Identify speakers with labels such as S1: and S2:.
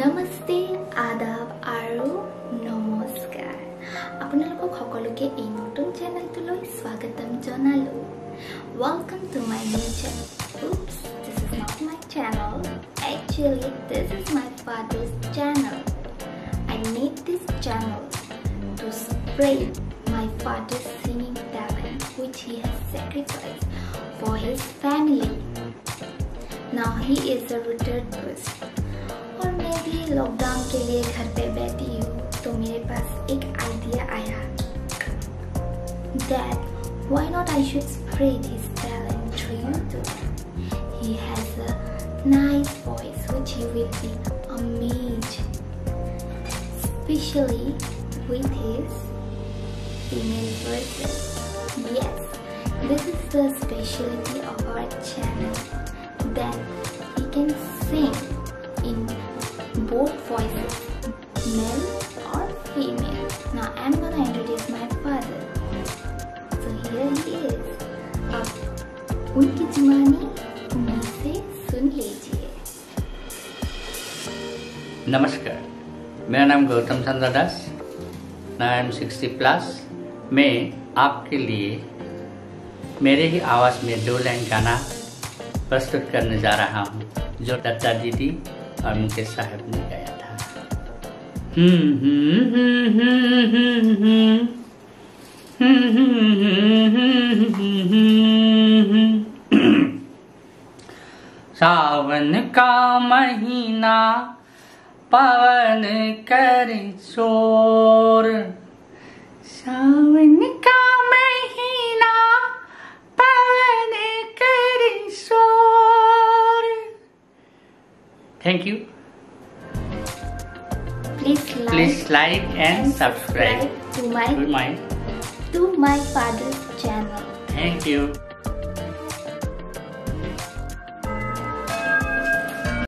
S1: নমস্তে আদাব আৰু নমস্কাৰ আপোনালোকক সকলোকে এই নতুন চেনেলটোলৈ স্বাগতম জনালোঁ welcome to my new channel Oops, this is not my channel. Actually, this is my father's channel. I need this channel to spread my father's singing talent which he has sacrificed for his family. Now he is a retired person. और मैं भी lockdown के लिए घर पे बैठी हूँ तो मेरे पास एक आइडिया आया that why not I should spread his talent through YouTube. He has a nice voice which he will be amazed, especially with his female voices. Yes, this is the specialty of our channel that he can female. Now, I'm gonna introduce my father. So, here he is. अब उनकी जुबानी उन्हीं से सुन लीजिए
S2: नमस्कार मेरा नाम Gautam Chandra Das I am sixty plus मैं आपके लिए मेरे ही आवाज़ में दो लाइन गाना प्रस्तुत करने जा रहा हूँ, जो दत्ता दीदी और मुकेश साहब ने गाया सावन का महीना पवन करे शोर सावन का महीना पवन करे शोर thank you
S1: Please like,
S2: Please like and subscribe
S1: to my
S2: to my
S1: to my father's channel.
S2: thank you